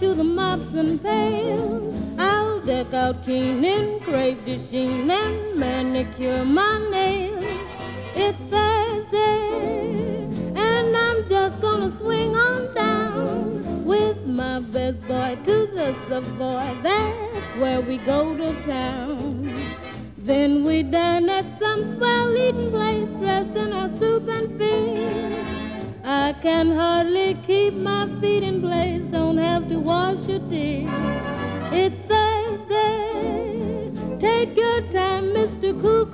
to the mops and pails. I'll deck out clean, and crave de sheen and manicure my nails. It's Thursday, and I'm just gonna swing on down with my best boy to the Savoy. That's where we go to town. Then we dine at some swell eating place dressed in our can hardly keep my feet in place, don't have to wash your teeth. It's Thursday, take your time, Mr. Cook.